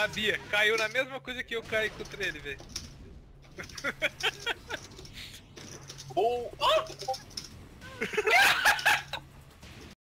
Sabia, caiu na mesma coisa que eu caí contra ele, velho. Ou. Oh!